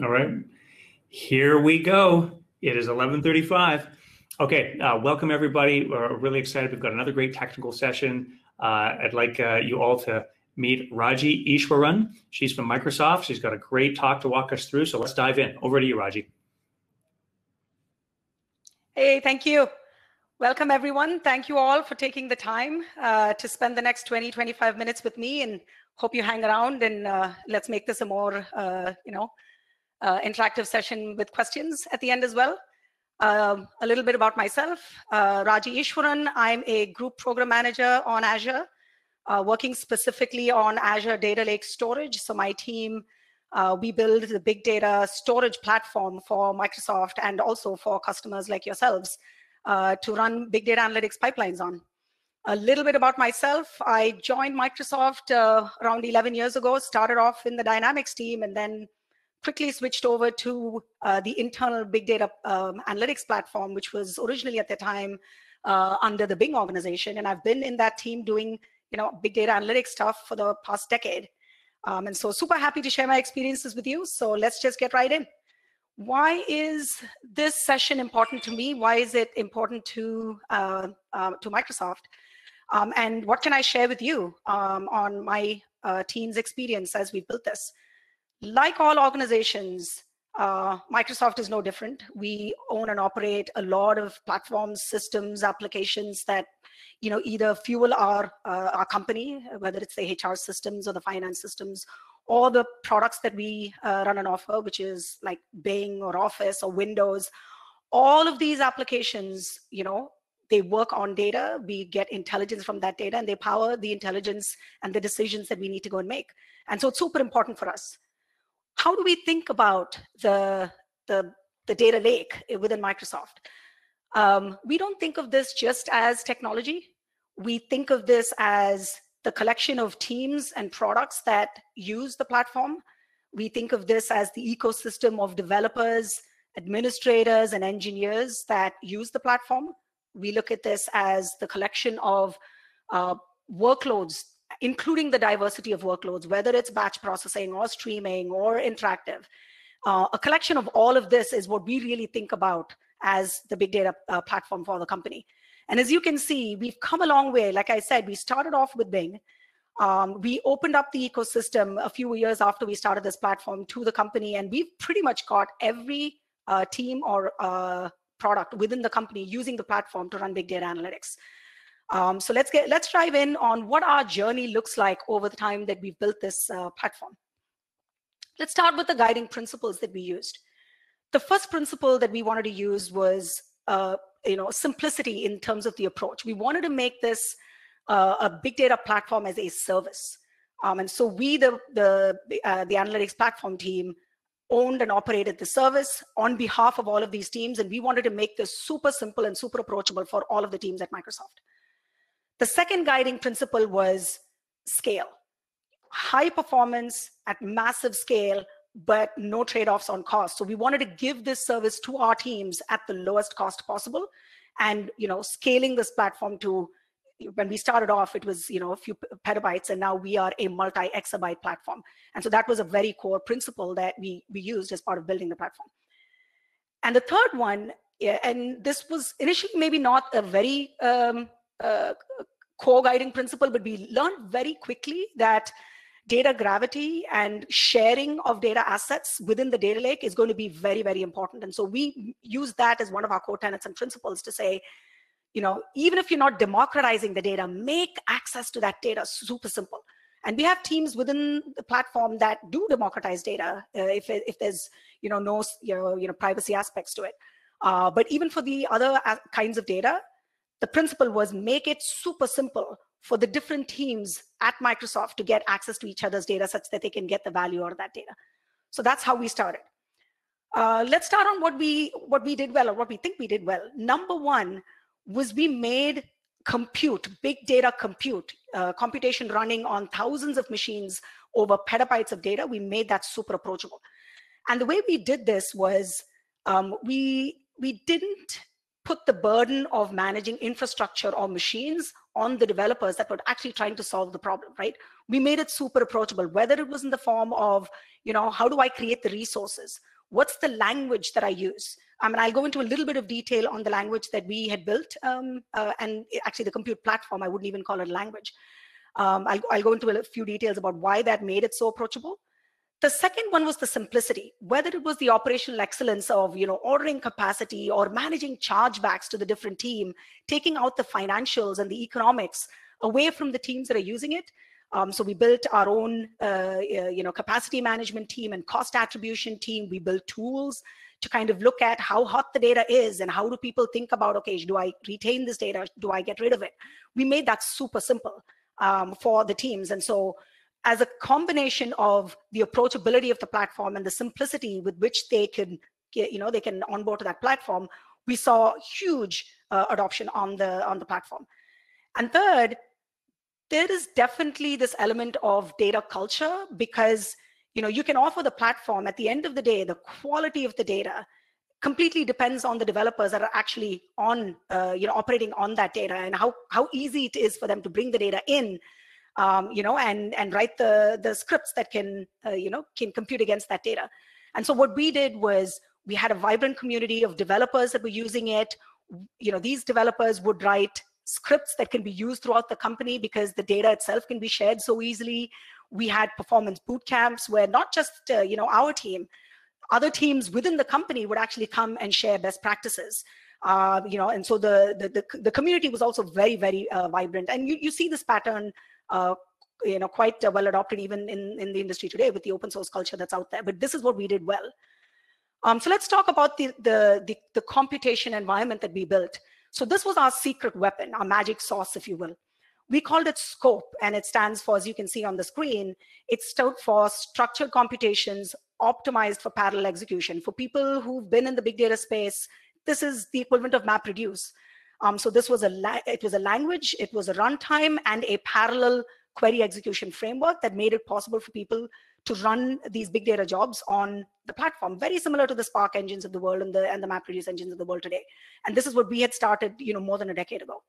All right. Here we go. It is 11:35. Okay, uh, welcome everybody. We're really excited. We've got another great technical session. Uh, I'd like uh, you all to meet Raji Easwaran. She's from Microsoft. She's got a great talk to walk us through. So let's dive in. Over to you, Raji. Hey, thank you. Welcome everyone. Thank you all for taking the time uh, to spend the next 20, 25 minutes with me and hope you hang around and uh, let's make this a more, uh, you know, uh, interactive session with questions at the end as well. Um, a little bit about myself, uh, Raji Easwaran. I'm a group program manager on Azure, uh, working specifically on Azure Data Lake Storage. So my team, uh, we build the big data storage platform for Microsoft and also for customers like yourselves uh, to run big data analytics pipelines on. A little bit about myself. I joined Microsoft uh, around 11 years ago, started off in the Dynamics team and then quickly switched over to uh, the internal big data um, analytics platform, which was originally at the time uh, under the Bing organization. And I've been in that team doing, you know, big data analytics stuff for the past decade. Um, and so super happy to share my experiences with you. So let's just get right in. Why is this session important to me? Why is it important to, uh, uh to Microsoft? Um, and what can I share with you um, on my uh, team's experience as we built this? Like all organizations, uh, Microsoft is no different. We own and operate a lot of platforms, systems, applications that you know either fuel our uh, our company, whether it's the HR systems or the finance systems, or the products that we uh, run and offer, which is like Bing or Office or Windows. All of these applications, you know, they work on data. We get intelligence from that data, and they power the intelligence and the decisions that we need to go and make. And so it's super important for us how do we think about the, the, the data lake within Microsoft? Um, we don't think of this just as technology. We think of this as the collection of teams and products that use the platform. We think of this as the ecosystem of developers, administrators, and engineers that use the platform. We look at this as the collection of uh, workloads including the diversity of workloads, whether it's batch processing or streaming or interactive. Uh, a collection of all of this is what we really think about as the big data uh, platform for the company. And as you can see, we've come a long way. Like I said, we started off with Bing. Um, we opened up the ecosystem a few years after we started this platform to the company, and we've pretty much got every uh, team or uh, product within the company using the platform to run big data analytics. Um, so let's get let's dive in on what our journey looks like over the time that we've built this uh, platform. Let's start with the guiding principles that we used. The first principle that we wanted to use was uh, you know simplicity in terms of the approach. We wanted to make this uh, a big data platform as a service. Um, and so we, the the uh, the analytics platform team, owned and operated the service on behalf of all of these teams, and we wanted to make this super simple and super approachable for all of the teams at Microsoft. The second guiding principle was scale. High performance at massive scale, but no trade-offs on cost. So we wanted to give this service to our teams at the lowest cost possible. And you know, scaling this platform to when we started off, it was you know a few petabytes, and now we are a multi-exabyte platform. And so that was a very core principle that we we used as part of building the platform. And the third one, and this was initially maybe not a very um, uh, core guiding principle, but we learned very quickly that data gravity and sharing of data assets within the data lake is going to be very, very important. And so we use that as one of our core tenets and principles to say, you know, even if you're not democratizing the data, make access to that data super simple. And we have teams within the platform that do democratize data uh, if, if there's, you know, no, you know, you know, privacy aspects to it. Uh, but even for the other kinds of data, the principle was make it super simple for the different teams at Microsoft to get access to each other's data such that they can get the value out of that data. So that's how we started. Uh, let's start on what we what we did well or what we think we did well. Number one was we made compute, big data compute, uh, computation running on thousands of machines over petabytes of data. We made that super approachable. And the way we did this was um, we we didn't put the burden of managing infrastructure or machines on the developers that were actually trying to solve the problem, right? We made it super approachable, whether it was in the form of, you know, how do I create the resources? What's the language that I use? I mean, I'll go into a little bit of detail on the language that we had built um, uh, and actually the compute platform, I wouldn't even call it language. Um, I'll, I'll go into a few details about why that made it so approachable. The second one was the simplicity, whether it was the operational excellence of you know ordering capacity or managing chargebacks to the different team, taking out the financials and the economics away from the teams that are using it. Um, so we built our own uh, uh you know capacity management team and cost attribution team. We built tools to kind of look at how hot the data is and how do people think about okay, do I retain this data? Do I get rid of it? We made that super simple um, for the teams, and so as a combination of the approachability of the platform and the simplicity with which they can you know they can onboard to that platform we saw huge uh, adoption on the on the platform. And third there is definitely this element of data culture because you know you can offer the platform at the end of the day the quality of the data completely depends on the developers that are actually on uh, you know operating on that data and how how easy it is for them to bring the data in um, you know, and and write the the scripts that can uh, you know can compute against that data. And so what we did was we had a vibrant community of developers that were using it. You know, these developers would write scripts that can be used throughout the company because the data itself can be shared so easily. We had performance boot camps where not just uh, you know our team, other teams within the company would actually come and share best practices. Uh, you know, and so the, the the, the community was also very very uh, vibrant, and you you see this pattern you know quite uh, well adopted even in in the industry today with the open source culture that's out there. But this is what we did well. Um, so let's talk about the, the, the the computation environment that we built. So this was our secret weapon our magic sauce if you will. We called it scope and it stands for as you can see on the screen it stood for structured computations optimized for parallel execution. For people who've been in the big data space this is the equivalent of MapReduce um, so this was a it was a language, it was a runtime, and a parallel query execution framework that made it possible for people to run these big data jobs on the platform, very similar to the Spark engines of the world and the and the MapReduce engines of the world today. And this is what we had started, you know, more than a decade ago.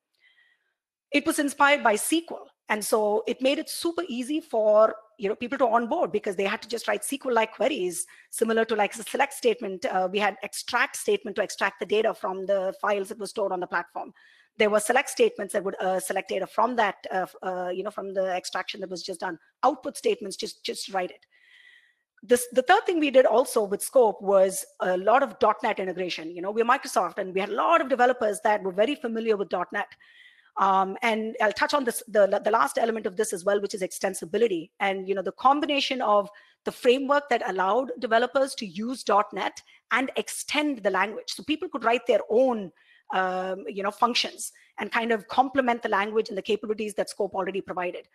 It was inspired by SQL, and so it made it super easy for you know people to onboard because they had to just write SQL-like queries, similar to like a select statement. Uh, we had extract statement to extract the data from the files that were stored on the platform. There were select statements that would uh, select data from that, uh, uh, you know, from the extraction that was just done. Output statements, just just write it. This, the third thing we did also with Scope was a lot of .NET integration. You know, we're Microsoft, and we had a lot of developers that were very familiar with .NET. Um, and I'll touch on this, the, the last element of this as well, which is extensibility. And you know, the combination of the framework that allowed developers to use .NET and extend the language. So people could write their own um, you know, functions and kind of complement the language and the capabilities that Scope already provided.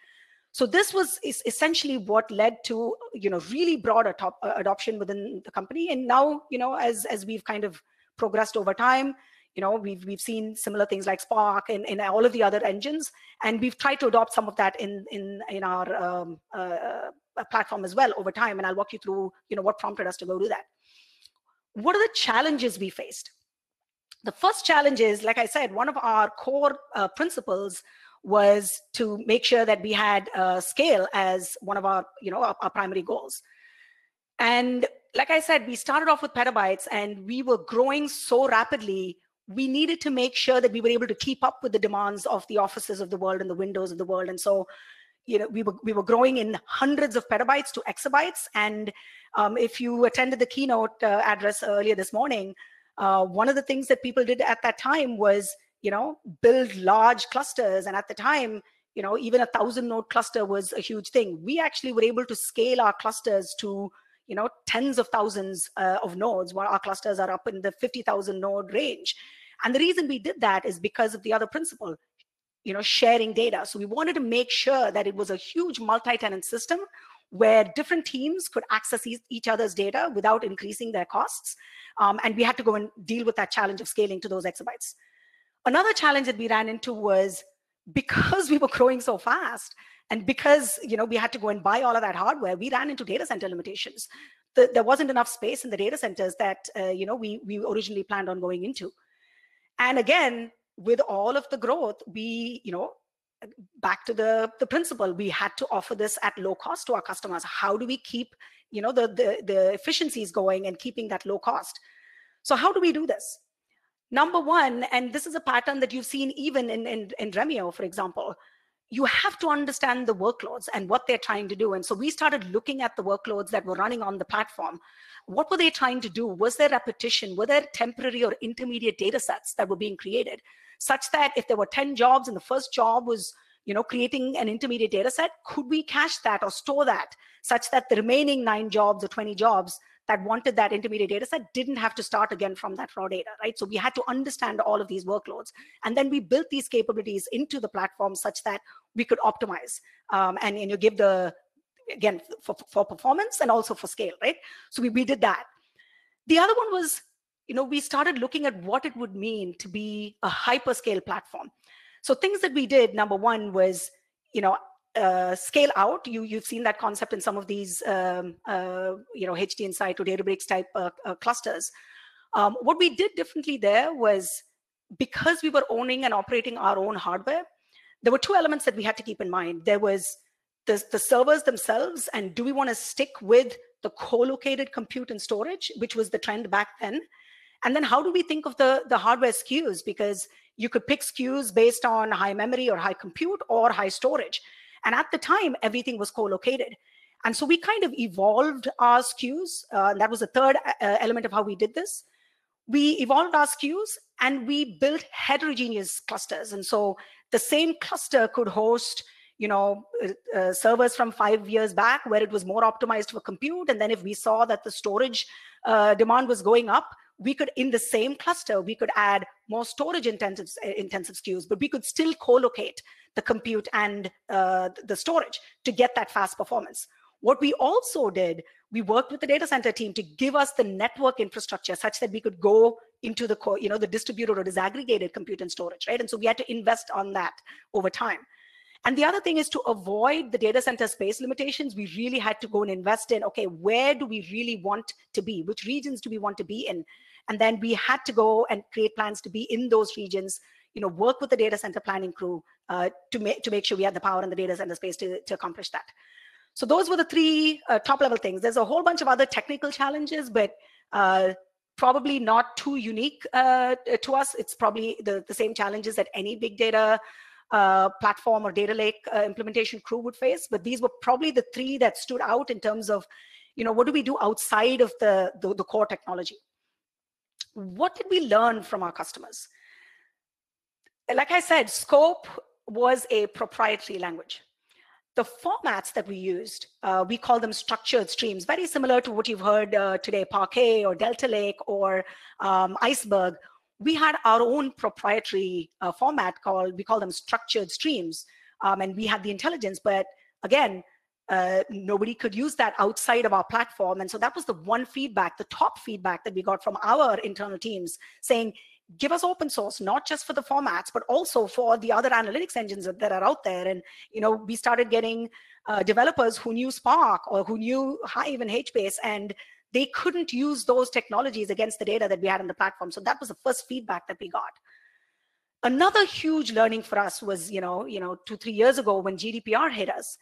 So this was essentially what led to you know really broad adoption within the company. And now you know as as we've kind of progressed over time, you know we've we've seen similar things like spark and all of the other engines and we've tried to adopt some of that in in in our um, uh, uh, platform as well over time and i'll walk you through you know what prompted us to go do that. What are the challenges we faced? The first challenge is like i said one of our core uh, principles was to make sure that we had uh, scale as one of our you know our, our primary goals. And like I said, we started off with petabytes and we were growing so rapidly we needed to make sure that we were able to keep up with the demands of the offices of the world and the windows of the world. And so you know we were we were growing in hundreds of petabytes to exabytes. And um, if you attended the keynote uh, address earlier this morning uh, one of the things that people did at that time was you know build large clusters. And at the time you know even a thousand node cluster was a huge thing. We actually were able to scale our clusters to you know tens of thousands uh, of nodes while our clusters are up in the 50000 node range and the reason we did that is because of the other principle you know sharing data so we wanted to make sure that it was a huge multi-tenant system where different teams could access each other's data without increasing their costs um, and we had to go and deal with that challenge of scaling to those exabytes another challenge that we ran into was because we were growing so fast and because you know we had to go and buy all of that hardware, we ran into data center limitations. The, there wasn't enough space in the data centers that uh, you know we we originally planned on going into. And again, with all of the growth, we you know back to the, the principle, we had to offer this at low cost to our customers. How do we keep, you know, the, the, the efficiencies going and keeping that low cost? So how do we do this? Number one, and this is a pattern that you've seen even in, in, in Dremio, for example, you have to understand the workloads and what they're trying to do. And so we started looking at the workloads that were running on the platform. What were they trying to do? Was there repetition? Were there temporary or intermediate data sets that were being created? Such that if there were 10 jobs and the first job was you know, creating an intermediate data set, could we cache that or store that such that the remaining nine jobs or 20 jobs that wanted that intermediate data set didn't have to start again from that raw data, right? So we had to understand all of these workloads. And then we built these capabilities into the platform such that we could optimize um, and you know, give the, again, for, for performance and also for scale, right? So we, we did that. The other one was, you know, we started looking at what it would mean to be a hyperscale platform. So things that we did, number one was, you know, uh, scale out. You you've seen that concept in some of these um, uh, you know HD Insight or Databricks type uh, uh, clusters. Um, what we did differently there was because we were owning and operating our own hardware. There were two elements that we had to keep in mind. There was the, the servers themselves, and do we want to stick with the co-located compute and storage, which was the trend back then? And then how do we think of the, the hardware SKUs? Because you could pick SKUs based on high memory or high compute or high storage. And at the time, everything was co-located. And so we kind of evolved our SKUs. Uh, that was the third uh, element of how we did this. We evolved our SKUs and we built heterogeneous clusters. And so the same cluster could host you know, uh, uh, servers from five years back where it was more optimized for compute. And then if we saw that the storage uh, demand was going up, we could, in the same cluster, we could add more storage intensive, intensive SKUs, but we could still co-locate the compute and uh, the storage to get that fast performance. What we also did, we worked with the data center team to give us the network infrastructure such that we could go into the, you know, the distributed or disaggregated compute and storage, right? And so we had to invest on that over time. And the other thing is to avoid the data center space limitations, we really had to go and invest in, okay, where do we really want to be? Which regions do we want to be in? And then we had to go and create plans to be in those regions, you know, work with the data center planning crew uh, to, make, to make sure we had the power in the data center space to, to accomplish that. So those were the three uh, top level things. There's a whole bunch of other technical challenges, but uh, probably not too unique uh, to us. It's probably the, the same challenges that any big data uh, platform or data lake uh, implementation crew would face. But these were probably the three that stood out in terms of, you know, what do we do outside of the, the, the core technology? What did we learn from our customers? Like I said, scope was a proprietary language. The formats that we used, uh, we call them structured streams, very similar to what you've heard uh, today, Parquet or Delta Lake or um, Iceberg we had our own proprietary uh, format called, we call them structured streams. Um, and we had the intelligence, but again, uh, nobody could use that outside of our platform. And so that was the one feedback, the top feedback that we got from our internal teams saying, give us open source, not just for the formats, but also for the other analytics engines that, are out there. And, you know, we started getting uh, developers who knew Spark or who knew Hive and HBase and they couldn't use those technologies against the data that we had on the platform. So that was the first feedback that we got. Another huge learning for us was, you know, you know, two, three years ago when GDPR hit us,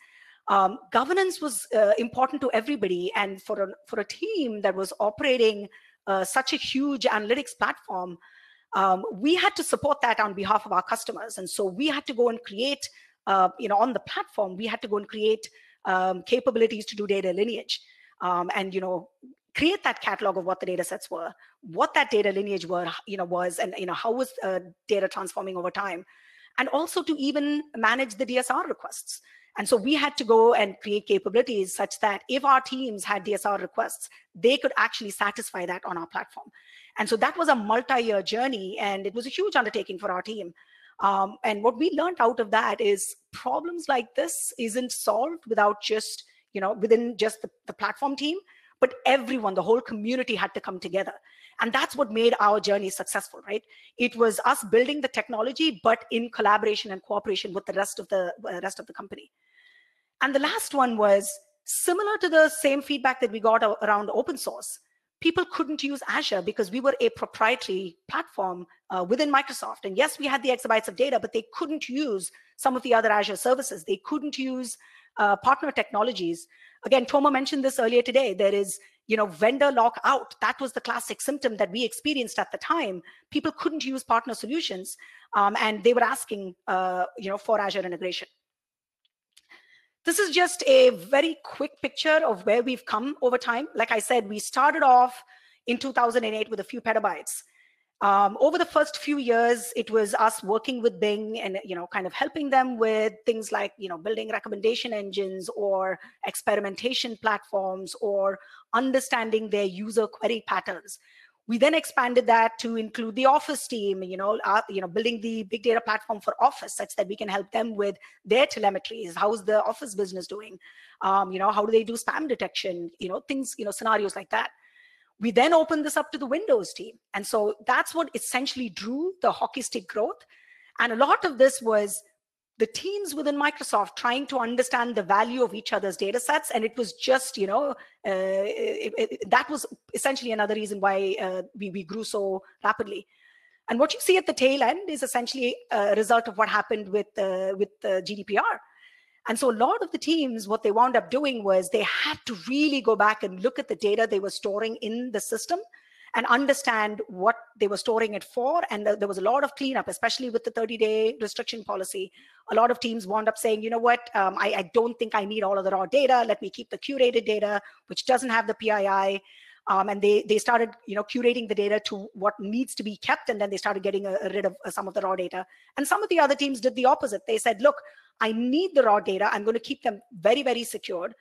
um, governance was uh, important to everybody. And for a, for a team that was operating uh, such a huge analytics platform, um, we had to support that on behalf of our customers. And so we had to go and create, uh, you know, on the platform, we had to go and create um, capabilities to do data lineage. Um, and you know create that catalog of what the data sets were, what that data lineage were, you know, was, and you know, how was uh, data transforming over time, and also to even manage the DSR requests. And so we had to go and create capabilities such that if our teams had DSR requests, they could actually satisfy that on our platform. And so that was a multi-year journey, and it was a huge undertaking for our team. Um, and what we learned out of that is problems like this isn't solved without just, you know, within just the, the platform team, but everyone, the whole community had to come together. And that's what made our journey successful, right? It was us building the technology, but in collaboration and cooperation with the rest of the uh, rest of the company. And the last one was similar to the same feedback that we got around open source. people couldn't use Azure because we were a proprietary platform uh, within Microsoft. And yes, we had the exabytes of data, but they couldn't use some of the other Azure services. They couldn't use uh, partner technologies. Again, Tomer mentioned this earlier today. There is, you know, vendor lock out. That was the classic symptom that we experienced at the time. People couldn't use partner solutions, um, and they were asking, uh, you know, for Azure integration. This is just a very quick picture of where we've come over time. Like I said, we started off in 2008 with a few petabytes. Um, over the first few years, it was us working with Bing and you know kind of helping them with things like you know building recommendation engines or experimentation platforms or understanding their user query patterns. We then expanded that to include the Office team, you know, uh, you know, building the big data platform for Office, such that we can help them with their telemetries. How's the Office business doing? Um, you know, how do they do spam detection? You know, things, you know, scenarios like that. We then opened this up to the Windows team. And so that's what essentially drew the hockey stick growth. And a lot of this was the teams within Microsoft trying to understand the value of each other's data sets. And it was just, you know, uh, it, it, that was essentially another reason why uh, we, we grew so rapidly. And what you see at the tail end is essentially a result of what happened with, uh, with GDPR. And so a lot of the teams, what they wound up doing was they had to really go back and look at the data they were storing in the system and understand what they were storing it for. And there was a lot of cleanup, especially with the 30 day restriction policy. A lot of teams wound up saying, you know what, um, I, I, don't think I need all of the raw data. Let me keep the curated data, which doesn't have the PII. Um, and they they started you know curating the data to what needs to be kept and then they started getting a, a rid of uh, some of the raw data and some of the other teams did the opposite they said look i need the raw data. I'm going to keep them very very secured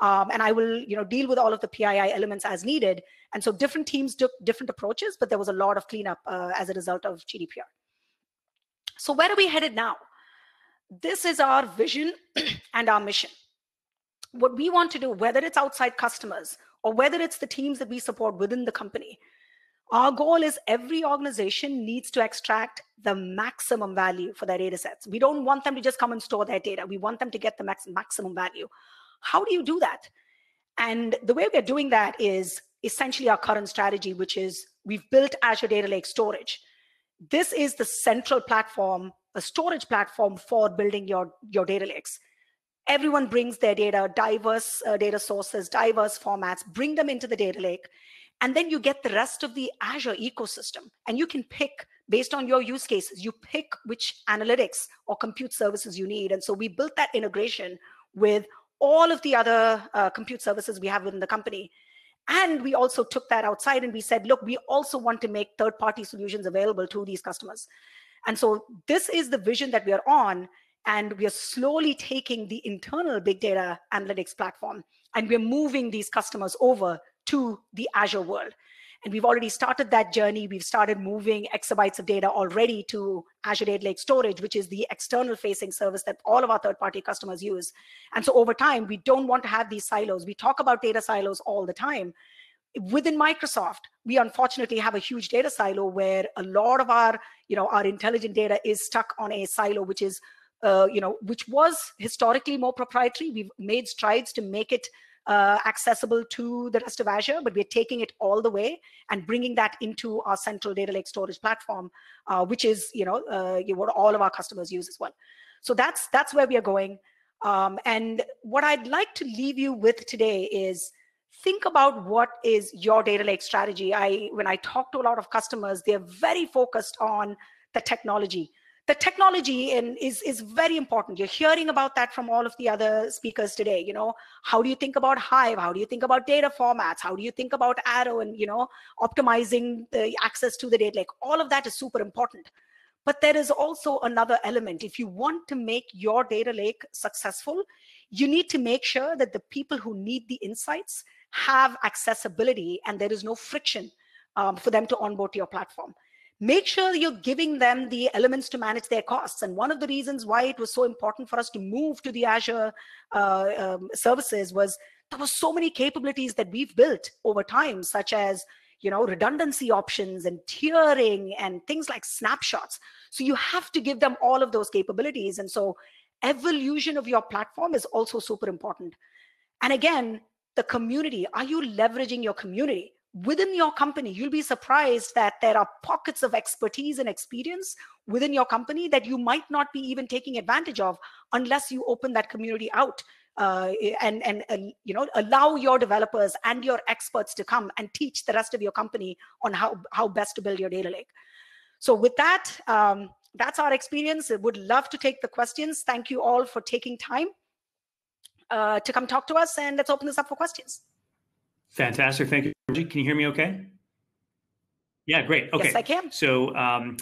um, and i will you know deal with all of the pii elements as needed. And so different teams took different approaches but there was a lot of cleanup uh, as a result of gdpr so where are we headed now? This is our vision and our mission. What we want to do whether it's outside customers or whether it's the teams that we support within the company, our goal is every organization needs to extract the maximum value for their data sets. We don't want them to just come and store their data. We want them to get the max maximum value. How do you do that? And the way we're doing that is essentially our current strategy, which is we've built Azure Data Lake Storage. This is the central platform, a storage platform for building your, your data lakes everyone brings their data, diverse uh, data sources, diverse formats, bring them into the data lake. And then you get the rest of the Azure ecosystem. And you can pick based on your use cases, you pick which analytics or compute services you need. And so we built that integration with all of the other uh, compute services we have within the company. And we also took that outside and we said, look, we also want to make third party solutions available to these customers. And so this is the vision that we are on. And we are slowly taking the internal big data analytics platform and we're moving these customers over to the Azure world. And we've already started that journey. We've started moving exabytes of data already to Azure Data Lake Storage, which is the external facing service that all of our third party customers use. And so over time, we don't want to have these silos. We talk about data silos all the time. Within Microsoft, we unfortunately have a huge data silo where a lot of our, you know, our intelligent data is stuck on a silo, which is uh, you know, which was historically more proprietary. We've made strides to make it uh, accessible to the rest of Azure, but we're taking it all the way and bringing that into our central data lake storage platform, uh, which is, you know, uh, what all of our customers use as well. So that's that's where we are going. Um, and what I'd like to leave you with today is think about what is your data lake strategy. I when I talk to a lot of customers, they're very focused on the technology the technology in, is, is very important. You're hearing about that from all of the other speakers today. You know, how do you think about Hive? How do you think about data formats? How do you think about Arrow and, you know, optimizing the access to the data lake? All of that is super important. But there is also another element. If you want to make your data lake successful, you need to make sure that the people who need the insights have accessibility and there is no friction um, for them to onboard to your platform make sure you're giving them the elements to manage their costs. And one of the reasons why it was so important for us to move to the Azure uh, um, services was there were so many capabilities that we've built over time, such as you know redundancy options and tiering and things like snapshots. So you have to give them all of those capabilities. And so evolution of your platform is also super important. And again, the community, are you leveraging your community? Within your company, you'll be surprised that there are pockets of expertise and experience within your company that you might not be even taking advantage of unless you open that community out uh, and and uh, you know allow your developers and your experts to come and teach the rest of your company on how how best to build your data lake. So with that, um, that's our experience. Would love to take the questions. Thank you all for taking time uh, to come talk to us, and let's open this up for questions. Fantastic. Thank you. Can you hear me okay? Yeah, great. Okay. Yes, I can. So um,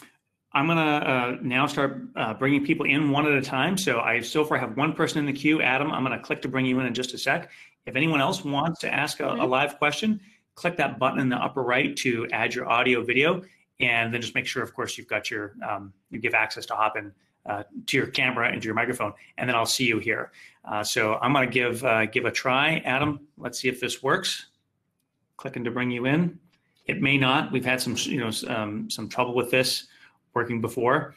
I'm going to uh, now start uh, bringing people in one at a time. So I so far have one person in the queue. Adam, I'm going to click to bring you in in just a sec. If anyone else wants to ask a, a mm-hmm. live question, click that button in the upper right to add your audio video. And then just make sure, of course, you've got your, um, you give access to hop in uh, to your camera and to your microphone, and then I'll see you here. Uh, so I'm going to give uh, give a try. Adam, let's see if this works clicking to bring you in. It may not. We've had some, you know, um, some trouble with this working before.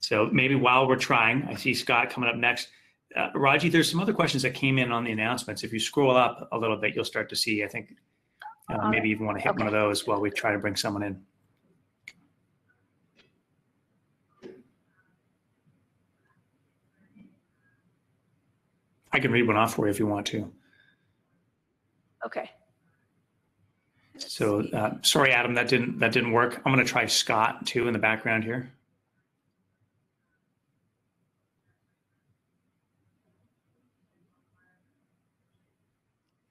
So maybe while we're trying, I see Scott coming up next. Uh, Raji, there's some other questions that came in on the announcements. If you scroll up a little bit, you'll start to see, I think, uh, maybe even want to hit okay. one of those while we try to bring someone in. I can read one off for you if you want to. Okay. So uh, sorry, Adam, that didn't that didn't work. I'm going to try Scott too in the background here.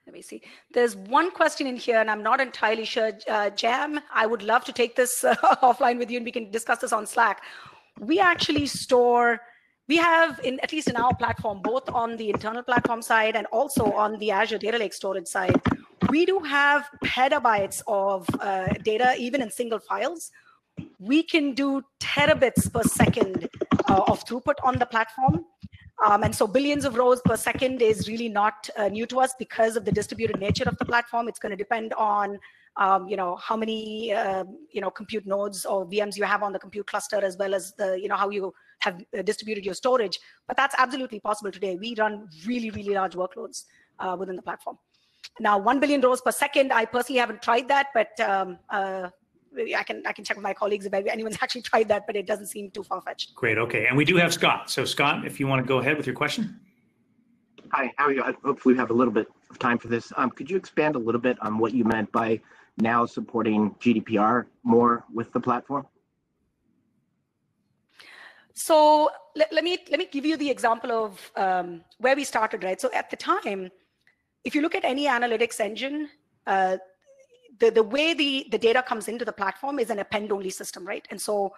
Let me see. There's one question in here, and I'm not entirely sure. Uh, Jam, I would love to take this uh, offline with you, and we can discuss this on Slack. We actually store. We have, in at least in our platform, both on the internal platform side and also on the Azure Data Lake storage side, we do have petabytes of uh, data, even in single files. We can do terabits per second uh, of throughput on the platform. Um, and so billions of rows per second is really not uh, new to us because of the distributed nature of the platform. It's going to depend on um, you know how many uh, you know compute nodes or VMs you have on the compute cluster, as well as the you know how you have uh, distributed your storage. But that's absolutely possible today. We run really really large workloads uh, within the platform. Now, 1 billion rows per second, I personally haven't tried that, but um, uh, I can I can check with my colleagues if anyone's actually tried that, but it doesn't seem too far fetched. Great. Okay, and we do have Scott. So Scott, if you want to go ahead with your question. Hi, how are you? Hopefully, we have a little bit of time for this. Um, could you expand a little bit on what you meant by now supporting GDPR more with the platform? So let, let me let me give you the example of um, where we started. Right. So at the time if you look at any analytics engine, uh, the, the way the, the data comes into the platform is an append-only system, right? And so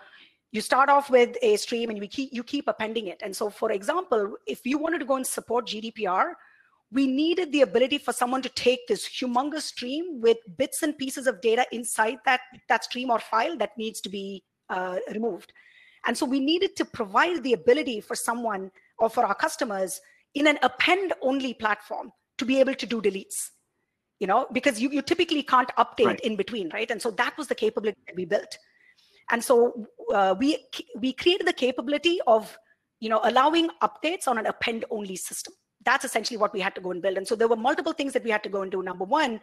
you start off with a stream and we keep, you keep appending it. And so for example, if you wanted to go and support GDPR, we needed the ability for someone to take this humongous stream with bits and pieces of data inside that, that stream or file that needs to be uh, removed. And so we needed to provide the ability for someone or for our customers in an append-only platform to be able to do deletes you know because you, you typically can't update right. in between right? And so that was the capability that we built. And so uh, we we created the capability of you know allowing updates on an append only system. That's essentially what we had to go and build. And so there were multiple things that we had to go and do. Number one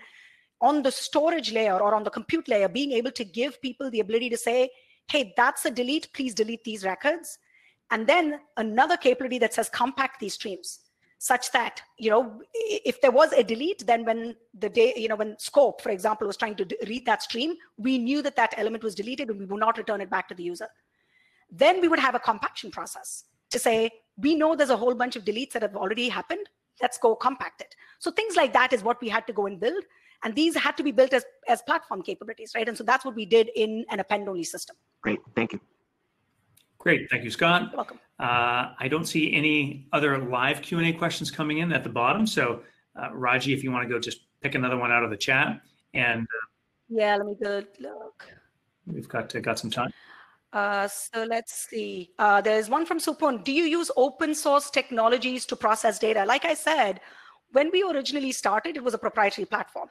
on the storage layer or on the compute layer being able to give people the ability to say hey that's a delete. Please delete these records. And then another capability that says compact these streams such that you know if there was a delete then when the day you know when scope for example was trying to read that stream we knew that that element was deleted and we would not return it back to the user. Then we would have a compaction process to say we know there's a whole bunch of deletes that have already happened let's go compact it. So things like that is what we had to go and build and these had to be built as as platform capabilities right? And so that's what we did in an append only system. Great. Thank you. Great, thank you, Scott. You're welcome. Uh, I don't see any other live Q&A questions coming in at the bottom. So uh, Raji, if you want to go just pick another one out of the chat. And uh, yeah, let me go look. We've got, uh, got some time. Uh, so let's see. Uh, there's one from Supun. Do you use open source technologies to process data? Like I said, when we originally started, it was a proprietary platform.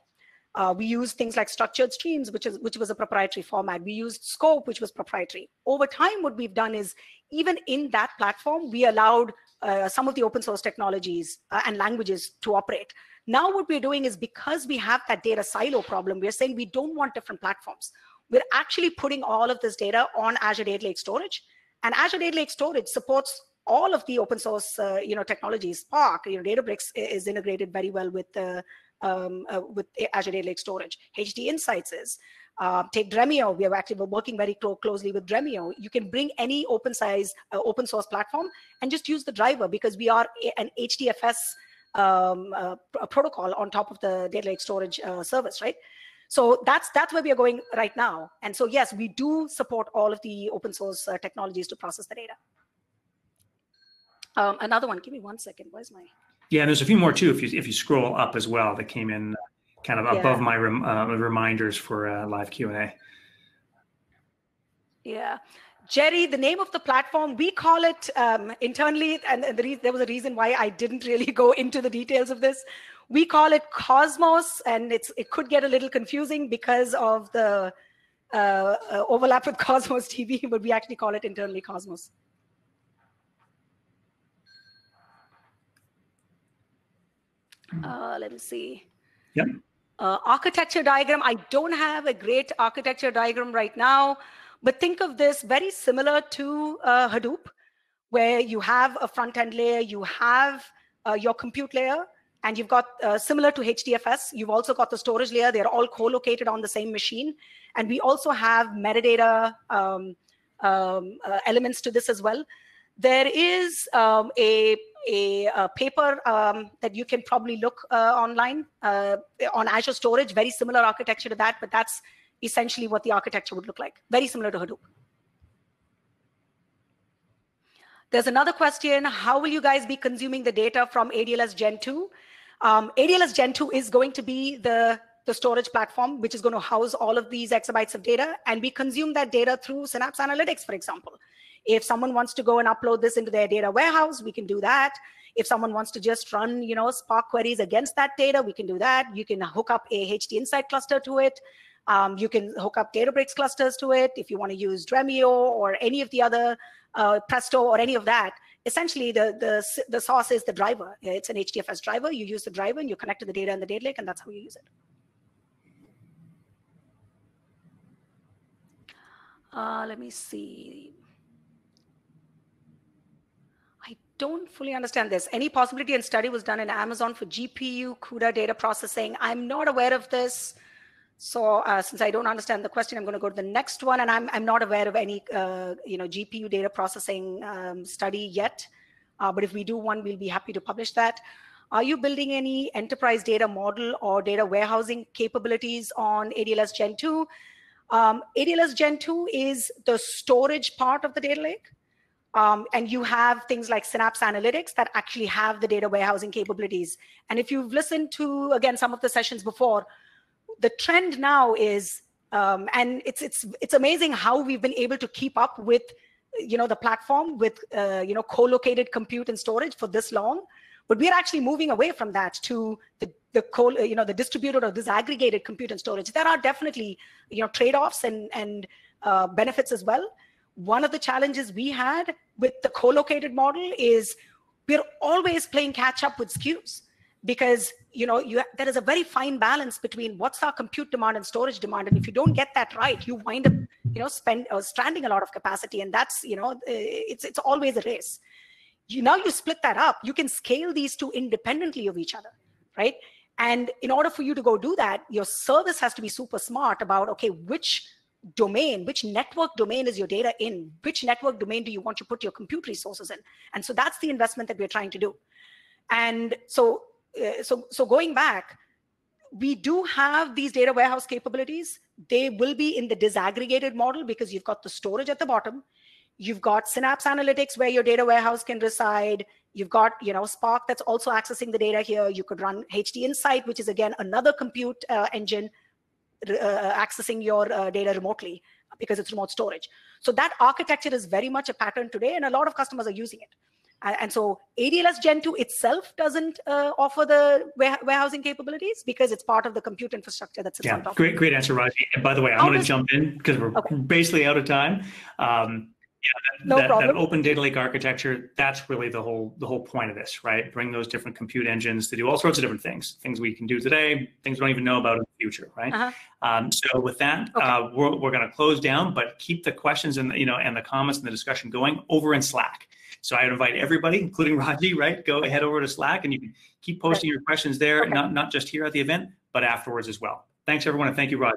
Uh, we used things like structured streams, which is which was a proprietary format. We used Scope, which was proprietary. Over time, what we've done is even in that platform, we allowed uh, some of the open source technologies uh, and languages to operate. Now what we're doing is because we have that data silo problem, we're saying we don't want different platforms. We're actually putting all of this data on Azure Data Lake Storage. And Azure Data Lake Storage supports all of the open source, uh, you know, technologies. Spark, you know, Databricks is integrated very well with uh, um, uh, with Azure Data Lake Storage. HD Insights is. Uh, take Dremio. We are actually working very clo closely with Dremio. You can bring any open size, uh, open source platform and just use the driver because we are an HDFS um, uh, protocol on top of the data lake storage uh, service, right? So that's that's where we are going right now. And so yes, we do support all of the open source uh, technologies to process the data. Um, another one. Give me one second. Where's my? Yeah, there's a few more too. If you if you scroll up as well, that came in kind of above my rem, uh, reminders for uh, live Q and A. Yeah. Jerry, the name of the platform, we call it um, internally, and, and the re- there was a reason why I didn't really go into the details of this. We call it Cosmos, and it's it could get a little confusing because of the uh, uh, overlap with Cosmos DB, but we actually call it internally Cosmos. Uh, let me see. Yep. Uh, architecture diagram. I don't have a great architecture diagram right now, but think of this very similar to uh, Hadoop, where you have a front end layer, you have uh, your compute layer, and you've got uh, similar to HDFS. You've also got the storage layer. They're all co-located on the same machine, and we also have metadata um, um, uh, elements to this as well. There is um, a a, a paper um, that you can probably look uh, online uh, on Azure Storage, very similar architecture to that, but that's essentially what the architecture would look like, very similar to Hadoop. There's another question, how will you guys be consuming the data from ADLS Gen 2? Um, ADLS Gen 2 is going to be the, the storage platform, which is going to house all of these exabytes of data, and we consume that data through Synapse Analytics, for example. If someone wants to go and upload this into their data warehouse, we can do that. If someone wants to just run, you know, Spark queries against that data, we can do that. You can hook up a HD Insight cluster to it. Um, you can hook up Databricks clusters to it. If you want to use Dremio or any of the other uh, Presto or any of that, essentially the, the, the source is the driver. It's an HDFS driver. You use the driver and you connect to the data in the data lake, and that's how you use it. Uh, let me see. I don't fully understand this. Any possibility and study was done in Amazon for GPU CUDA data processing? I'm not aware of this. So uh, since I don't understand the question, I'm going to go to the next one. And I'm, I'm not aware of any uh, you know, GPU data processing um, study yet. Uh, but if we do one, we'll be happy to publish that. Are you building any enterprise data model or data warehousing capabilities on ADLS Gen 2? Um, ADLS Gen 2 is the storage part of the data lake. Um, and you have things like Synapse Analytics that actually have the data warehousing capabilities. And if you've listened to, again, some of the sessions before, the trend now is, um, and it's, it's, it's amazing how we've been able to keep up with, you know, the platform with, uh, you know, co-located compute and storage for this long. But we're actually moving away from that to the, the co, you know, the distributed or disaggregated compute and storage. There are definitely, you know, trade-offs and, and uh, benefits as well one of the challenges we had with the co-located model is we're always playing catch up with SKUs because you know you, there is a very fine balance between what's our compute demand and storage demand. And if you don't get that right you wind up you know spend uh, stranding a lot of capacity. And that's you know it's it's always a race. You now you split that up you can scale these two independently of each other right? And in order for you to go do that your service has to be super smart about okay which domain, which network domain is your data in? Which network domain do you want to put your compute resources in? And so that's the investment that we're trying to do. And so, uh, so, so going back, we do have these data warehouse capabilities. They will be in the disaggregated model because you've got the storage at the bottom. You've got Synapse Analytics where your data warehouse can reside. You've got, you know, Spark that's also accessing the data here. You could run HD Insight, which is again another compute uh, engine accessing your uh, data remotely because it's remote storage. So that architecture is very much a pattern today, and a lot of customers are using it. And, so ADLS Gen 2 itself doesn't uh, offer the warehousing capabilities because it's part of the compute infrastructure that's yeah, great, great answer, Raji. And by the way, I'm going to jump in because we're okay. basically out of time. Um, No that, problem. that open data lake architecture, that's really the whole the whole point of this, right? Bring those different compute engines to do all sorts of different things, things we can do today, things we don't even know about in the future, right? Uh-huh. Um, so with that, Okay. uh, we're, we're going to close down, but keep the questions and the, you know and the comments and the discussion going over in Slack. So I would invite everybody, including Raji, right? Go ahead over to Slack and you can keep posting your questions there, Okay. not not just here at the event, but afterwards as well. Thanks everyone, and thank you, Raji.